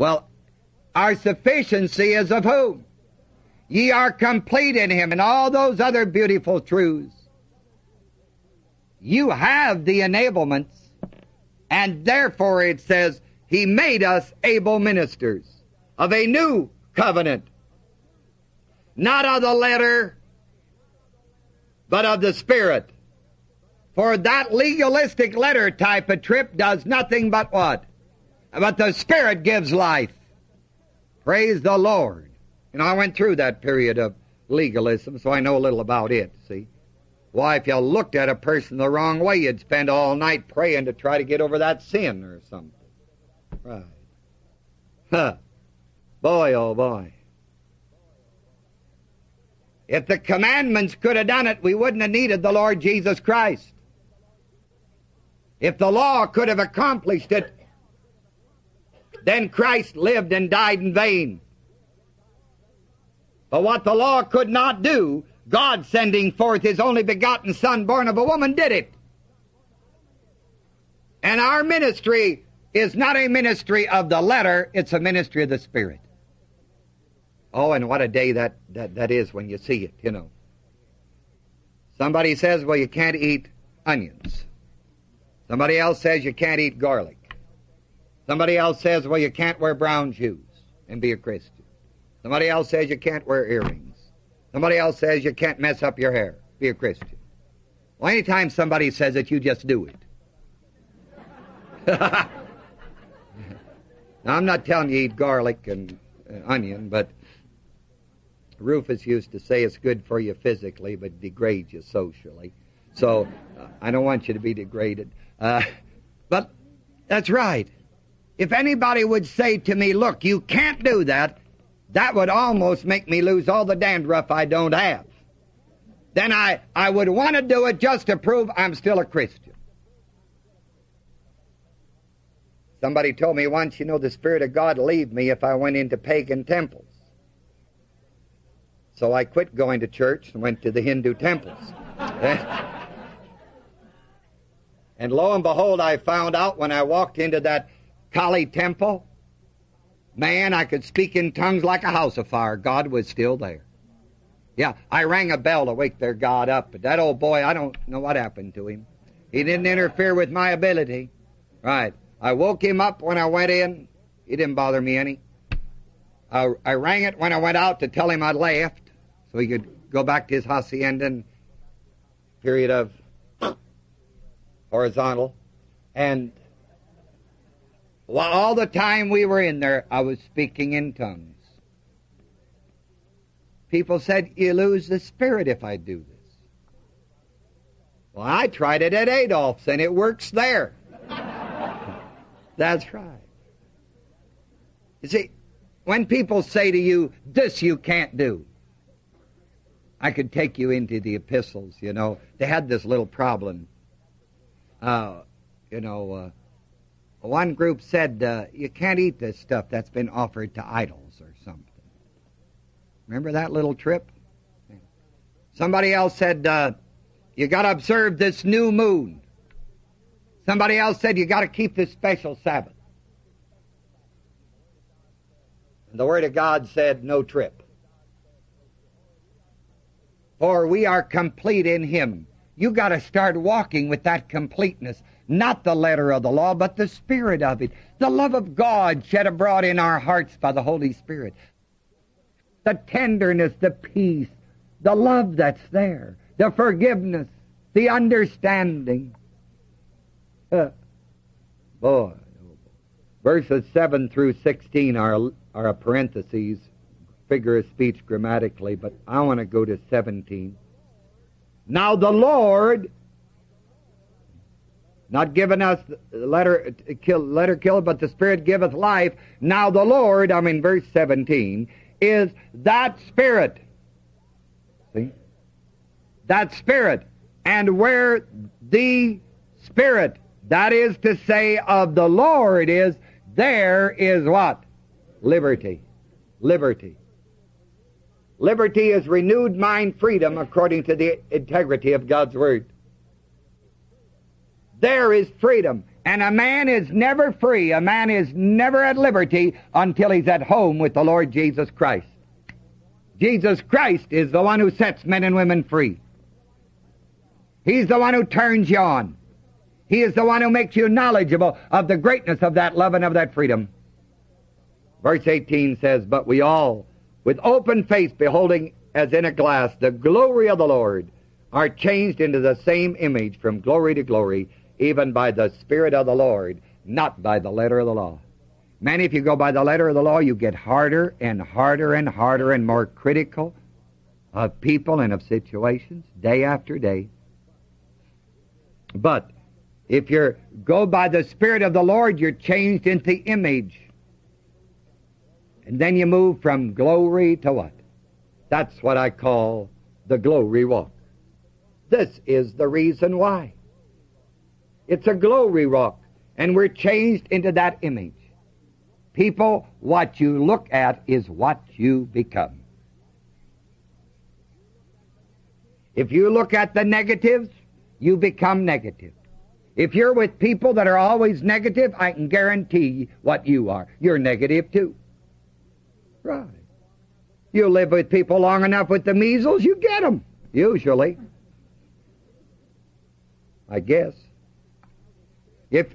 Well, our sufficiency is of whom? Ye are complete in him and all those other beautiful truths. You have the enablements, and therefore it says, He made us able ministers of a new covenant, not of the letter, but of the Spirit. For that legalistic letter type of trip does nothing but what? But the Spirit gives life. Praise the Lord. You know, I went through that period of legalism, so I know a little about it, see. Why, if you looked at a person the wrong way, you'd spend all night praying to try to get over that sin or something. Right. Huh. Boy, oh boy. If the commandments could have done it, we wouldn't have needed the Lord Jesus Christ. If the law could have accomplished it, then Christ lived and died in vain. But what the law could not do, God sending forth His only begotten Son born of a woman did it. And our ministry is not a ministry of the letter, it's a ministry of the Spirit. Oh, and what a day that, that, that is when you see it, you know. Somebody says, well, you can't eat onions. Somebody else says you can't eat garlic. Somebody else says, well, you can't wear brown shoes and be a Christian. Somebody else says you can't wear earrings. Somebody else says you can't mess up your hair. Be a Christian. Well, anytime somebody says it, you just do it. now, I'm not telling you eat garlic and uh, onion, but Rufus used to say it's good for you physically, but degrades you socially. So uh, I don't want you to be degraded. Uh, but that's right. If anybody would say to me, look, you can't do that, that would almost make me lose all the dandruff I don't have. Then I, I would want to do it just to prove I'm still a Christian. Somebody told me once, you know, the Spirit of God leave me if I went into pagan temples. So I quit going to church and went to the Hindu temples. and lo and behold, I found out when I walked into that Kali temple, man, I could speak in tongues like a house afire. God was still there. Yeah, I rang a bell to wake their God up, but that old boy, I don't know what happened to him. He didn't interfere with my ability. Right. I woke him up when I went in. He didn't bother me any. I, I rang it when I went out to tell him I'd left so he could go back to his hacienda and period of horizontal. And while all the time we were in there, I was speaking in tongues. People said, You lose the spirit if I do this. Well, I tried it at Adolph's and it works there. That's right. You see, when people say to you, This you can't do, I could take you into the epistles, you know. They had this little problem. Uh, you know, uh, one group said, uh, you can't eat this stuff that's been offered to idols or something. Remember that little trip? Somebody else said, uh, you got to observe this new moon. Somebody else said, you got to keep this special Sabbath. And the Word of God said, no trip. For we are complete in Him. You got to start walking with that completeness. Not the letter of the law, but the spirit of it. The love of God shed abroad in our hearts by the Holy Spirit. The tenderness, the peace, the love that's there, the forgiveness, the understanding. Uh, boy, verses 7 through 16 are, are a parenthesis, figure of speech grammatically, but I want to go to 17. Now the Lord not given us letter kill, letter kill, but the Spirit giveth life. Now the Lord, I'm in verse 17, is that Spirit. See? That Spirit. And where the Spirit, that is to say, of the Lord is, there is what? Liberty. Liberty. Liberty is renewed mind freedom according to the integrity of God's Word. There is freedom. And a man is never free, a man is never at liberty until he's at home with the Lord Jesus Christ. Jesus Christ is the one who sets men and women free. He's the one who turns you on. He is the one who makes you knowledgeable of the greatness of that love and of that freedom. Verse 18 says, But we all, with open face, beholding as in a glass the glory of the Lord, are changed into the same image from glory to glory, even by the Spirit of the Lord, not by the letter of the law. Man, if you go by the letter of the law, you get harder and harder and harder and more critical of people and of situations day after day. But if you go by the Spirit of the Lord, you're changed into the image. And then you move from glory to what? That's what I call the glory walk. This is the reason why. It's a glory walk, and we're changed into that image. People, what you look at is what you become. If you look at the negatives, you become negative. If you're with people that are always negative, I can guarantee what you are. You're negative too. Right. You live with people long enough with the measles, you get them, usually. I guess. If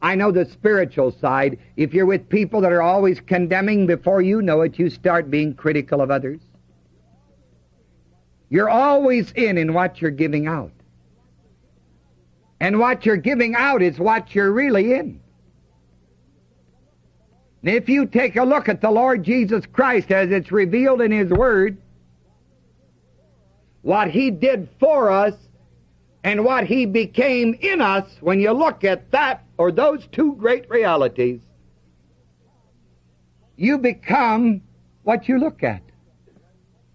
I know the spiritual side, if you're with people that are always condemning before you know it, you start being critical of others. You're always in in what you're giving out. And what you're giving out is what you're really in. And if you take a look at the Lord Jesus Christ as it's revealed in His Word, what He did for us and what He became in us, when you look at that or those two great realities, you become what you look at.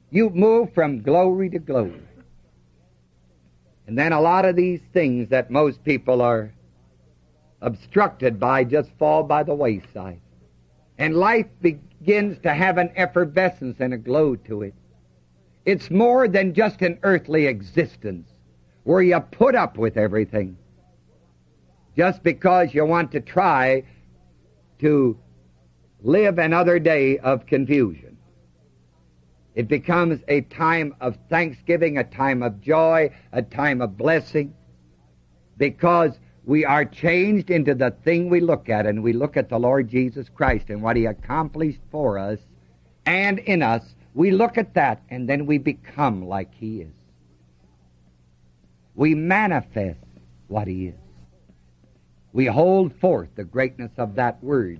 You move from glory to glory. And then a lot of these things that most people are obstructed by just fall by the wayside. And life begins to have an effervescence and a glow to it. It's more than just an earthly existence where you put up with everything just because you want to try to live another day of confusion. It becomes a time of thanksgiving, a time of joy, a time of blessing, because we are changed into the thing we look at, and we look at the Lord Jesus Christ and what He accomplished for us and in us. We look at that, and then we become like He is. We manifest what He is. We hold forth the greatness of that Word,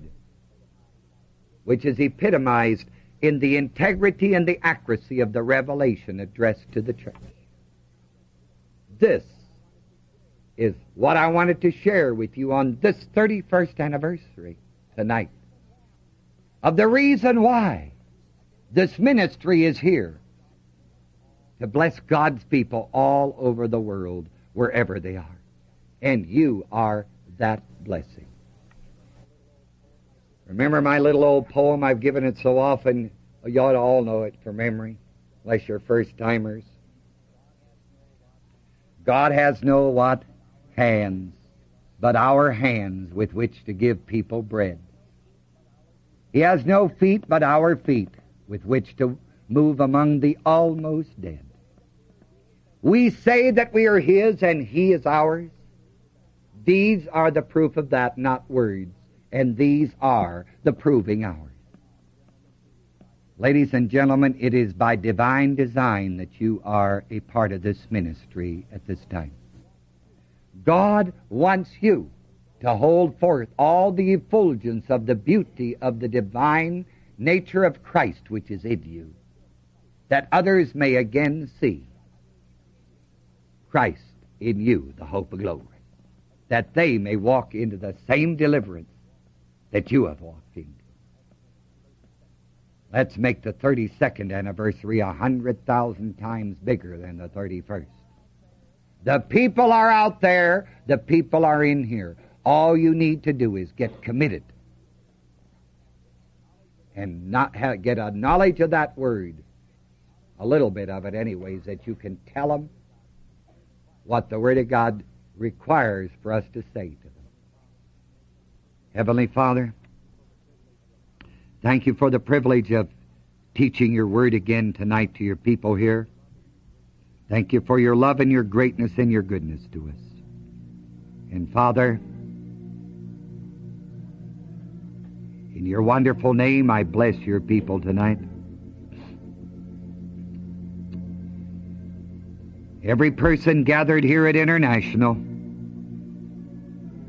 which is epitomized in the integrity and the accuracy of the revelation addressed to the church. This is what I wanted to share with you on this 31st anniversary tonight of the reason why this ministry is here to bless God's people all over the world, wherever they are. And you are that blessing. Remember my little old poem? I've given it so often. Oh, you ought to all know it from memory, unless you're first timers. God has no what? Hands, but our hands with which to give people bread. He has no feet but our feet with which to move among the almost dead. We say that we are His and He is ours. These are the proof of that, not words and these are the proving hours. Ladies and gentlemen, it is by divine design that you are a part of this ministry at this time. God wants you to hold forth all the effulgence of the beauty of the divine nature of Christ which is in you, that others may again see Christ in you, the hope of glory, that they may walk into the same deliverance that you have walked into. Let's make the 32nd anniversary a hundred thousand times bigger than the 31st. The people are out there. The people are in here. All you need to do is get committed and not have, get a knowledge of that word, a little bit of it, anyways, that you can tell them what the Word of God requires for us to say to them. Heavenly Father, thank you for the privilege of teaching your word again tonight to your people here. Thank you for your love and your greatness and your goodness to us. And Father, in your wonderful name, I bless your people tonight. Every person gathered here at International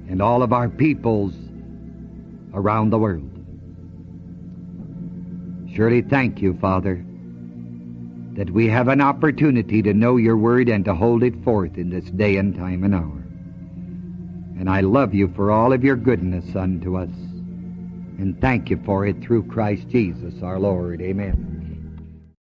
and all of our peoples around the world. Surely thank you, Father, that we have an opportunity to know your word and to hold it forth in this day and time and hour. And I love you for all of your goodness unto us. And thank you for it through Christ Jesus our Lord. Amen.